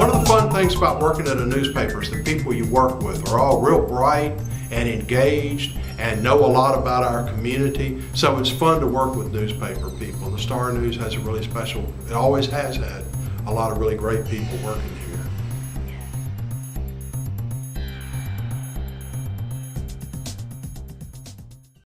One of the fun things about working at a newspaper is the people you work with are all real bright and engaged and know a lot about our community. So it's fun to work with newspaper people. The Star News has a really special, it always has had a lot of really great people working here.